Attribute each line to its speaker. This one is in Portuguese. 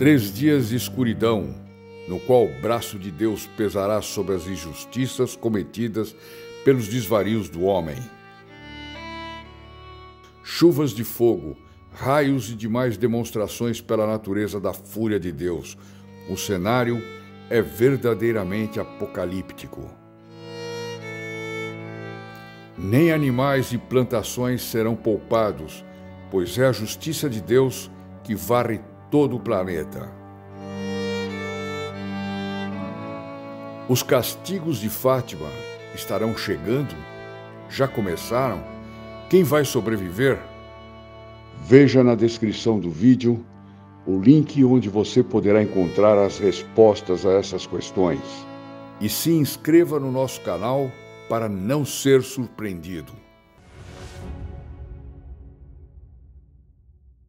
Speaker 1: Três dias de escuridão, no qual o braço de Deus pesará sobre as injustiças cometidas pelos desvarios do homem. Chuvas de fogo, raios e demais demonstrações pela natureza da fúria de Deus. O cenário é verdadeiramente apocalíptico. Nem animais e plantações serão poupados, pois é a justiça de Deus que varre todo o planeta. Os castigos de Fátima estarão chegando? Já começaram? Quem vai sobreviver? Veja na descrição do vídeo o link onde você poderá encontrar as respostas a essas questões. E se inscreva no nosso canal para não ser surpreendido.